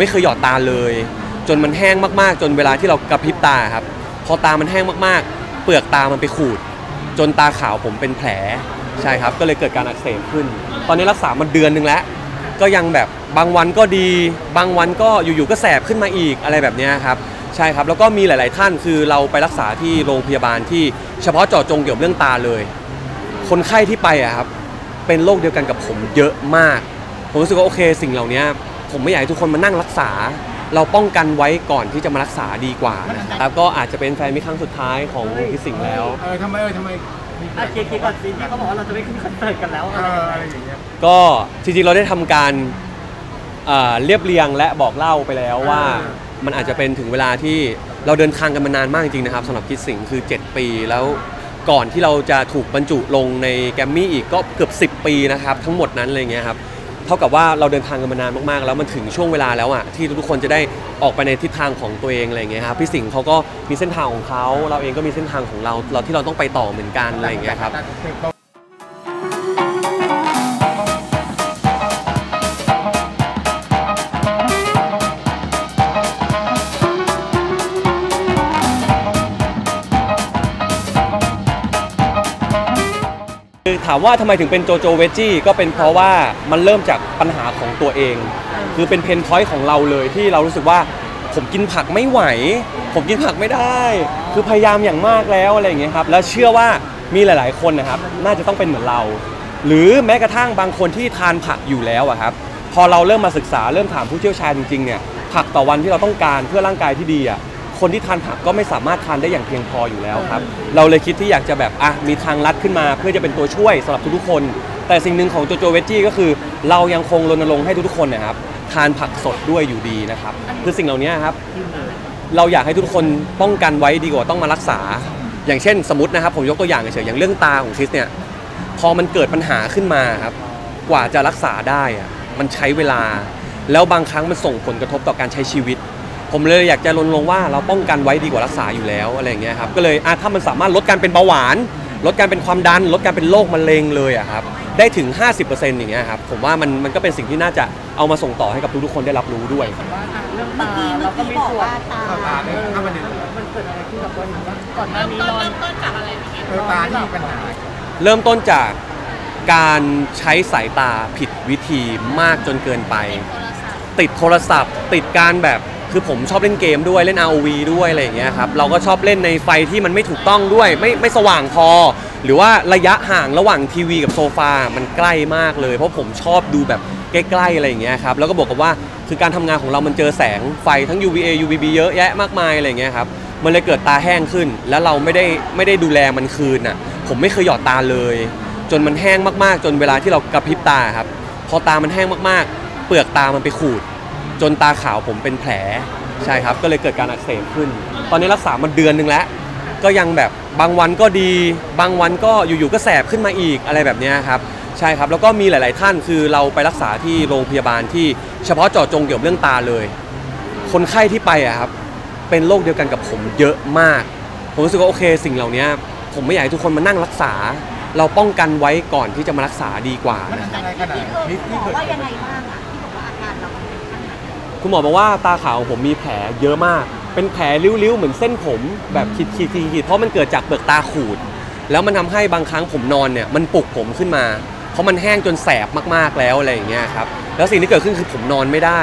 ไม่เคยหยอดตาเลย จนมันแห้งมากๆ จนเวลาที่เรากระพริบตาครับ พอตามันแห้งมากๆ เปลือกตามันไปขูด จนตาขาวผมเป็นแผลใช่ครับ ก็เลยเกิดการอักเสบขึ้น ตอนนี้รักษามาเดือนหนึ่งแล้ว ก็ยังแบบบางวันก็ดี บางวันก็อยู่ๆก็แสบขึ้นมาอีกอะไรแบบนี้ครับใช่ครับ แล้วก็มีหลาย ๆ ท่านคือเราไปรักษาที่โรงพยาบาลที่เฉพาะเจาะจงเกี่ยวกับเรื่องตาเลย คนไข้ที่ไปอะครับเป็นโรคเดียวกันกับผมเยอะมาก ผมรู้สึกว่าโอเค สิ่งเหล่านี้ ผมไม่อยากให้ทุกคนมานั่งรักษา เราป้องกันไว้ก่อนที่จะมารักษาดีกว่านะครับก็อาจจะเป็นแฟนมิตรครั้งสุดท้ายของพี่สิงห์แล้ว เออทำไมเออทำไมมีอะเคลียร์เคลียร์ก่อนสิที่เขาบอกว่าเราจะไม่ขึ้นคอนเสิร์ตกันแล้วเอออะไรอย่างเงี้ยก็จริงๆเราได้ทำการเอ่อเรียบเรียงและบอกเล่าไปแล้วว่า มันอาจจะเป็นถึงเวลาที่เราเดินทางกันมานานมากจริงๆนะครับสำหรับคิดสิงห์คือ 7 ปีแล้วก่อนที่เราจะถูกบรรจุลงในแกรมมี่อีกก็เกือบ 10 ปีนะครับ ทั้งหมดนั้นอะไรเงี้ยครับ เท่ากับว่าเราเดินทางกันมานานมากๆ แล้วมันถึงช่วงเวลาแล้วอะที่ทุกคนจะได้ออกไปในทิศทางของตัวเองอะไรเงี้ยครับพี่สิงห์เขาก็มีเส้นทางของเขาเราเองก็มีเส้นทางของเราเราที่เราต้องไปต่อเหมือนกันอะไรเงี้ยครับ ถามว่าทำไมถึงเป็นโจโจเวจจี้ก็เป็นเพราะว่ามันเริ่มจากปัญหาของตัวเอง คือเป็นเพนพอยต์ของเราเลยที่เรารู้สึกว่าผมกินผักไม่ไหว ผมกินผักไม่ได้ คือพยายามอย่างมากแล้วอะไรอย่างเงี้ยครับแล้วเชื่อว่ามีหลาย ๆ คนนะครับ น่าจะต้องเป็นเหมือนเรา หรือแม้กระทั่งบางคนที่ทานผักอยู่แล้วอะครับพอเราเริ่มมาศึกษาเริ่มถามผู้เชี่ยวชาญจริง ๆ เนี่ยผักต่อวันที่เราต้องการเพื่อร่างกายที่ดีอะ คนที่ทานผักก็ไม่สามารถทานได้อย่างเพียงพออยู่แล้วครับ เราเลยคิดที่อยากจะแบบอะมีทางลัดขึ้นมา เพื่อจะเป็นตัวช่วยสำหรับทุกๆคน แต่สิ่งหนึ่งของโจโจเวจจี้ก็คือ เรายังคงรณรงค์ให้ทุกๆคนนะครับทานผักสดด้วยอยู่ดีนะครับคือสิ่งเหล่านี้ครับ เราอยากให้ทุกคนป้องกันไว้ดีกว่าต้องมารักษา อย่างเช่น สมมตินะครับผมยกตัวอย่างเฉยๆอย่างเรื่องตาของคริสเนี่ยพอมันเกิดปัญหาขึ้นมาครับกว่าจะรักษาได้อะมันใช้เวลา แล้วบางครั้งมันส่งผลกระทบต่อการใช้ชีวิต ผมเลยอยากจะรณรงค์ว่าเราป้องกันไว้ดีกว่ารักษาอยู่แล้วอะไรอย่างเงี้ยครับก็เลยอะถ้ามันสามารถลดการเป็นเบาหวาน ลดการเป็นความดัน ลดการเป็นโรคมะเร็งเลยอะครับได้ถึง 50%อย่างเงี้ยครับผมว่ามันมันก็เป็นสิ่งที่น่าจะเอามาส่งต่อให้กับทุกๆคนได้รับรู้ด้วย เรื่องเมื่อตากี้เราเมื่อก็กี้มีบอกส่วนว่าตาถ้าตาเนี่ยถ้าประเด็นมันเกิดอะไรขึ้นกับตัวหนูบ้างก่อนหน้านี้นอนเออตาที่มีปัญหาเริ่มต้นจากการใช้สายตาผิดวิธีมากจนเกินไป ติดโทรศัพท์ ติดการแบบ คือผมชอบเล่นเกมด้วยเล่น ROV ด้วยอะไรอย่างเงี้ยครับเราก็ชอบเล่นในไฟที่มันไม่ถูกต้องด้วย ไม่ไม่สว่างพอ หรือว่าระยะห่างระหว่างทีวีกับโซฟา มันใกล้มากเลย เพราะผมชอบดูแบบใกล้ๆอะไรอย่างเงี้ยครับแล้วก็บอกกับว่าคือการทำงานของเรามันเจอแสงไฟทั้ง UVA UVB เยอะแยะมากมายอะไรอย่างเงี้ยครับมันเลยเกิดตาแห้งขึ้น แล้วเราไม่ได้ไม่ได้ดูแลมันคืนอะผมไม่เคยหยอดตาเลย จนมันแห้งมากๆ จนเวลาที่เรากระพริบตาครับพอตามันแห้งมากๆ เปลือกตามันไปขูด จนตาขาวผมเป็นแผลใช่ครับ ก็เลยเกิดการอักเสบขึ้น ตอนนี้รักษามาเดือนหนึงแล้ว ก็ยังแบบบางวันก็ดี บางวันก็อยู่ๆก็แสบขึ้นมาอีกอะไรแบบเนี้ยครับใช่ครับแล้วก็มีหลาย ๆ ท่านคือเราไปรักษาที่โรงพยาบาลที่เฉพาะเจาะจงเกี่ยวกับเรื่องตาเลย คนไข้ที่ไปอะครับเป็นโรคเดียวกันกับผมเยอะมาก ผมรู้สึกว่าโอเค สิ่งเหล่านี้ผมไม่อยากให้ทุกคนมานั่งรักษา เราป้องกันไว้ก่อนที่จะมารักษาดีกว่ามันนะอันตรายขนาดที่นี้เธอที่บอเกิกดว่ายังไงบ้างอะ คุณหมอบอกว่าตาขาวของผมมีแผลเยอะมาก เป็นแผลริ้วๆ เหมือนเส้นผมแบบขีดขีดขีดขีดเพราะมันเกิดจากเปลือกตาขูด แล้วมันทำให้บางครั้งผมนอนเนี่ยมันปลุกผมขึ้นมา เพราะมันแห้งจนแสบมากๆแล้วอะไรอย่างเงี้ยครับแล้วสิ่งที่เกิดขึ้นคือผมนอนไม่ได้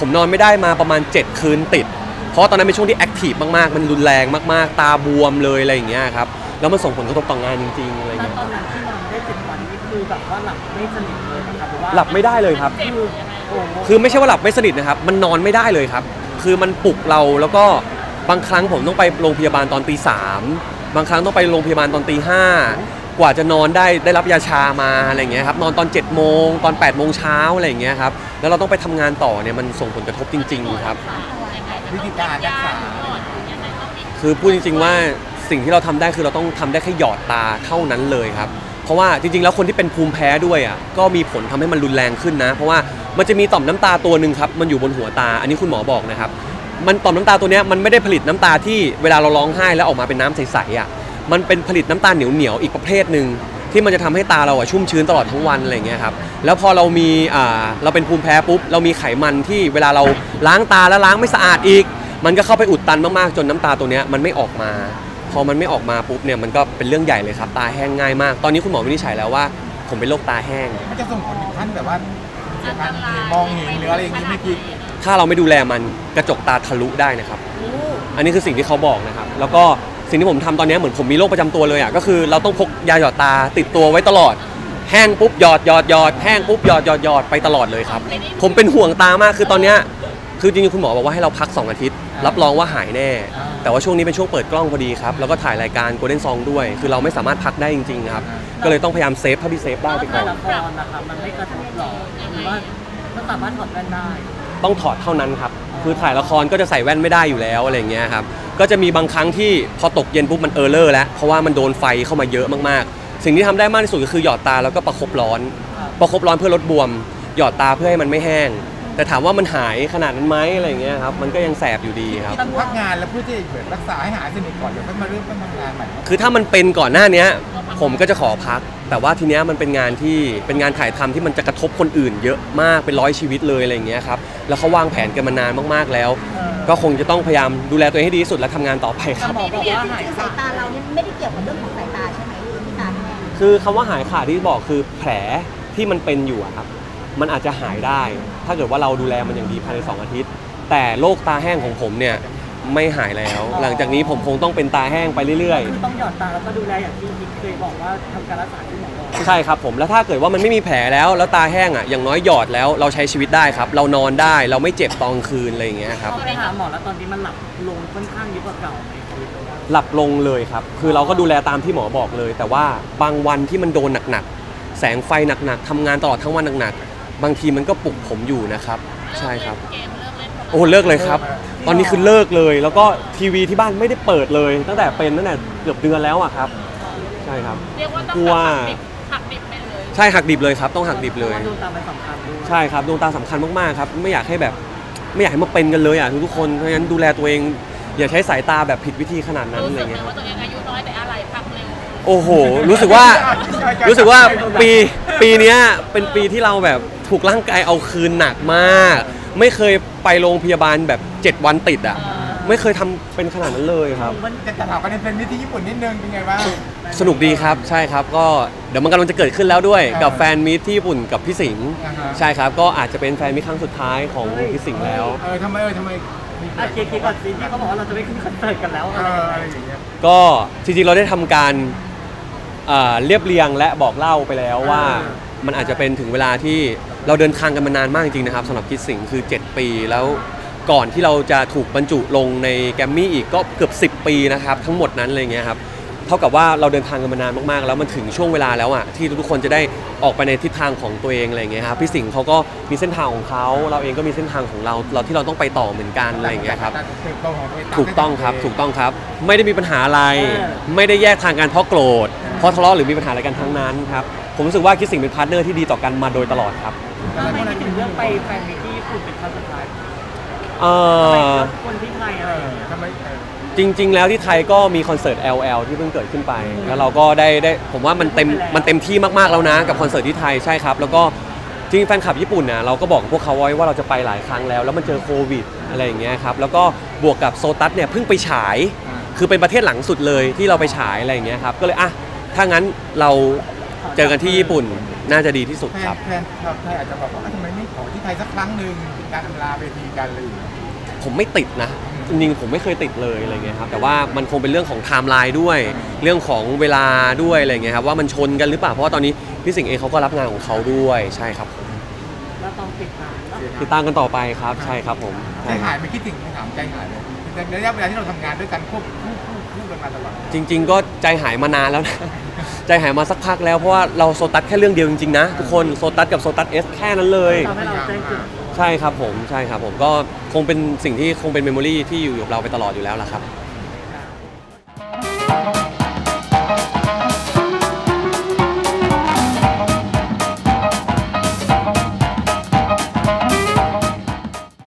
ผมนอนไม่ได้มาประมาณ 7 คืนติด เพราะตอนนั้นเป็นช่วงที่แอคทีฟมากๆ มันรุนแรงมากๆ ตาบวมเลยอะไรอย่างเงี้ยครับแล้วมันส่งผลกระทบต่องานจริงๆอะไรอย่างณเงี้ยตอนนั้นที่นอนได้เจ็ดวันนี่คือแบบว่าหลับไม่สนิทเลยนะครับรือว่าหลับไม่ได้เลยครับ คือโอ้โหคือไม่ใช่ว่าหลับไม่สนิทนะครับ มันนอนไม่ได้เลยครับ คือมันปลุกเราแล้วก็บางครั้งผมต้องไปโรงพยาบาลตอนตีสามบางครั้งต้องไปโรงพยาบาลตอนตีห้ากว่าจะนอนได้ได้รับยาชามาอะไรอย่างเงี้ยครับนอนตอน7จ็ดโมงตอน8ปดโมงเช้าอะไรอย่างเงี้ยครับแล้วเราต้องไปทำงานต่อเนี่ยมันส่งผลกระทบจริง ๆ ครับวิธีการรักษาคือพูดจริง ๆ ว่าสิ่งที่เราทำได้คือเราต้องทำได้แค่หยอดตาเท่านั้นเลยครับ เพราะว่าจริงๆ แล้วคนที่เป็นภูมิแพ้ด้วยอะก็มีผลทำให้มันรุนแรงขึ้นนะ เพราะว่ามันจะมีต่อมน้ำตาตัวหนึ่งครับมันอยู่บนหัวตา อันนี้คุณหมอบอกนะครับ มันต่อมน้ำตาตัวนี้มันไม่ได้ผลิตน้ำตาที่เวลาเราร้องไห้แล้วออกมาเป็นน้ำใสๆอะมันเป็นผลิตน้ำตาเหนียวๆอีกประเภทหนึ่งที่มันจะทำให้ตาเราอะชุ่มชื้นตลอดทั้งวันอะไรเงี้ยครับแล้วพอเรามีอ่าเราเป็นภูมิแพ้ปุ๊บเรามีไขมันที่เวลาเราล้างตาแล้วล้างไม่สะอาดอีก มันก็เข้าไปอุดตันมากๆจนน้ำตาตัวนี้มันไม่ออกมา พอมันไม่ออกมาปุ๊บเนี่ยมันก็เป็นเรื่องใหญ่เลยครับ ตาแห้งง่ายมาก ตอนนี้คุณหมอวินิจฉัยแล้วว่า ผมเป็นโรคตาแห้ง มันจะส่งผลถึงขั้นแบบว่าการมองเห็นหรืออะไรอย่างนี้ไม่คิดถ้าเราไม่ดูแลมันกระจกตาทะลุได้นะครับ อันนี้คือสิ่งที่เขาบอกนะครับ แล้วก็สิ่งที่ผมทำตอนนี้เหมือนผมมีโรคประจำตัวเลยอะก็คือเราต้องพกยาหยอดตาติดตัวไว้ตลอด แห้งปุ๊บหยอดหยอดหยอดแห้งปุ๊บหยอดหยอดหยอดไปตลอดเลยครับ ผมเป็นห่วงตามากคือตอนเนี้ย คือจริงๆคุณหมอบอกว่าให้เราพัก 2 อาทิตย์ รับรองว่าหายแน่ แต่ว่าช่วงนี้เป็นช่วงเปิดกล้องพอดีครับ แล้วก็ถ่ายรายการ Golden Song ด้วย คือเราไม่สามารถพักได้จริงๆครับ ก็เลยต้องพยายามเซฟเท่าที่เซฟได้ไปก่ถ่าอยนละครนะครับมันไม่กระทบหรอหรือว่าก็สามารถถอดแว่นได้ ต้องถอดเท่านั้นครับ คือถ่ายละครก็จะใส่แว่นไม่ได้อยู่แล้วอะไรอย่างเงี้ยครับ ก็จะมีบางครั้งที่พอตกเย็นปุ๊บมันเออร์เลอร์แล้ว เพราะว่ามันโดนไฟเข้ามาเยอะมากๆ สิ่งที่ทำได้มากที่สุดก็คือหยอดตาแล้วก็ประคบร้อน ประคบร้อนเพื่อลดบวม หยอดตาเพื่อให้มันไม่แห้ง แต่ถามว่ามันหายขนาดนั้นไหมอะไรอย่างเงี้ยครับมันก็ยังแสบอยู่ดีครับ ต้องพักงานแล้วเพื่อที่จะเหมือนรักษาให้หายสนิทก่อนเดี๋ยวค่อยมาเริ่มต้นทำงานใหม่คือถ้ามันเป็นก่อนหน้าเนี้ย ผมก็จะขอพัก แต่ว่าทีเนี้ยมันเป็นงานที่เป็นงานถ่ายทำที่มันจะกระทบคนอื่น เยอะมากเป็นร้อยชีวิตเลยอะไรอย่างเงี้ยครับแล้วเขาวางแผนกันมานานมากๆแล้ว ก็คงจะต้องพยายามดูแลตัวเองให้ดีที่สุดและทำงานต่อไปครับ หมอบอกว่าหายคือสายตาเราเนี่ยไม่ได้เกี่ยวกับเรื่องของสายตาใช่ไหมที่ตาแห้งคือคำว่าหายขาดที่บอกคือแผลที่มันเป็นอยู่อะครับ มันอาจจะหายได้ ถ้าเกิดว่าเราดูแลมันอย่างดีภายใน 2 อาทิตย์ แต่โรคตาแห้งของผมเนี่ยไม่หายแล้ว หลังจากนี้ผมคงต้องเป็นตาแห้งไปเรื่อยคือต้องหยอดตาแล้วก็ดูแลอย่างที่เคยบอกว่าทำการรักษาที่หมอบอกๆ ใช่ครับผมแล้วถ้าเกิดว่ามันไม่มีแผลแล้วแล้วตาแห้งอะอย่างน้อยหยอดแล้วเราใช้ชีวิตได้ครับ เรานอนได้เราไม่เจ็บตอนกลางคืนอะไรอย่างเงี้ยครับ พอไปหาหมอแล้วตอนนี้มันหลับลงค่อนข้างเยอะกว่าเก่าไหมคือหลับลงเลยครับ คือเราก็ดูแลตามที่หมอบอกเลย แต่ว่าบางวันที่มันโดนหนักๆ แสงไฟหนักๆทำงานตลอดทั้งวันหนักๆ บางทีมันก็ปลุกผมอยู่นะครับ ใช่ครับโอ้เลิกเลยครับ ตอนนี้คือเลิกเลย แล้วก็ทีวีที่บ้านไม่ได้เปิดเลย ตั้งแต่เป็นตั้งแต่เกือบเดือนแล้วอะครับ ใช่ครับ เรียกว่าต้องกลัวหักดิบไปเลยใช่หักดิบเลยครับ ต้องหักดิบเลยพราะว่าดวงตาเป็นสำคัญด้วยใช่ครับดวงตาสำคัญมากๆครับ ไม่อยากให้แบบไม่อยากให้มาเป็นกันเลยอะทุกๆคนเพราะฉะนั้นดูแลตัวเอง อย่าใช้สายตาแบบผิดวิธีขนาดนั้นรู้อะไรสึกเงี้เลยยครับ ว่าตัวเองอายุน้อยแต่อะไรพักเร็วโอ้โห รู้สึกว่า รู้สึกว่าปีปีเนี้ยเป็นปีที่เราแบบ ถูกร่างกายเอาคืนหนักมาก ไม่เคยไปโรงพยาบาลแบบ 7 วันติดอะ ไม่เคยทำเป็นขนาดนั้นเลยครับ มันจะถามกันในเป็นมิที่ญี่ปุ่นนิดนึงเป็นไงบ้าง สนุกดีครับใช่ครับก็เดี๋ยวมันกำลังจะเกิดขึ้นแล้วด้วยอ่ากักับแฟนมิตรที่ญี่ปุ่นกับพี่สิงห์อ่าฮะ ใช่ครับ ก็อาจจะเป็นแฟนมิตรครั้งสุดท้ายของพี่สิงห์แล้ว เออทำไมเออทำไมมีอะเคลียร์ๆก่อนสิที่เขาบอกว่าเราจะไม่ขึ้นคอนเสิร์ตกันแล้วเอออะไรอย่างเงี้ย ก็จริงๆเราได้ทำการเอ่อเรียบเรียงและบอกเล่าไปแล้วว่า มันอาจจะเป็นถึงเวลาที่เราเดินทางกันมานานมากจริงๆนะครับสำหรับคิดสิงห์คือ 7 ปีแล้วก่อนที่เราจะถูกบรรจุลงในแกรมมี่อีกก็เกือบ 10 ปีนะครับทั้งหมดนั้นอะไรเงี้ยครับเท่ากับว่าเราเดินทางกันมานานมากๆ แล้วมันถึงช่วงเวลาแล้วอะที่ทุกๆคนจะได้ออกไปในทิศทางของตัวเองอะไรเงี้ยครับพี่สิงห์เขาก็มีเส้นทางของเขาเราเองก็มีเส้นทางของเราเราที่เราต้องไปต่อเหมือนกันอะไรเงี้ยครับเติบโตของตัวเองถูกต้องครับถูกต้องครับ ไม่ได้มีปัญหาอะไร ไม่ได้แยกทางกันเพราะโกรธเพราะทะเลาะหรือมีปัญหาอะไรกันทั้งนั้นครับ ผมรู้สึกว่าคริสสิงห์เป็น partner ที่ดีต่อกันมาโดยตลอดครับทำไมคิดถึงเรื่องไป fan meet ที่ญี่ปุ่นเป็นครั้งสุดท้ายเอ่ทำไมอเลือกคนที่ไทยเออะไรออย่างเงี้ยทำไมเออจริง ๆ แล้วที่ไทยก็มีคอนเสิร์ต LOL ที่เพิ่งเกิดขึ้นไป แล้วเราก็ได้ได้ผมว่ามันเต็มมันเต็มที่มากๆแล้วนะ กับคอนเสิร์ตที่ไทยใช่ครับ แล้วก็จริงๆแฟนคลับญี่ปุ่นนะเราก็บอกกับพวกเขาไว้ว่าเราจะไปหลายครั้งแล้ว แล้วมันเจอโควิดอะไรอย่างเงี้ยครับแล้วก็บวกกับโซตัสเนี่ยเพิ่งไปฉาย คือเป็นประเทศหลังสุดเลยที่เราไปฉายอะไรอย่างเงี้ยครับก็เลยอะถ้างั้นเรา เจอกันที่ญี่ปุ่นน่าจะดีที่สุดแฟครับนแฟนชาวไทยอาจจะบอกว่าเอ้ยทำไมไม่ขอที่ไทยสักครั้งหนึ่งการอำลาเวทีกันเลยผมไม่ติดนะจริงๆผมไม่เคยติดเลยอะไรเงี้ยครับแต่ว่ามันคงเป็นเรื่องของไทม์ไลน์ด้วย เรื่องของเวลาด้วยอะไรเงี้ยครับว่ามันชนกันหรือเปล่าเพราะว่าตอนนี้พี่สิงห์เองเขาก็รับงานของเขาด้วยใช่ครับผมแล้วต้องติดตามเนอะติดตามกันต่อไปครับใช่ครับผมใจใช่คหารับยไม่คิดถึงไม่ถามใจหายเลยแต่ระยะเวลาที่เราทำงานด้วยกันควบคู่คู่คู่กันมาตลอดจริง ๆ ก็ใจหายมานานแล้วนะ ใจหายมาสักพักแล้วเพราะว่าเราโซตัสแค่เรื่องเดียวจริงๆนะทุกคนโซตัสกับ SOTUS S แค่นั้นเลย ทำให้เราแจ้งเกิดใช่ครับผมใช่ครับผมก็คงเป็นสิ่งที่คงเป็นเมมโมรีที่อยู่กับเราไปตลอดอยู่แล้วล่ะครับ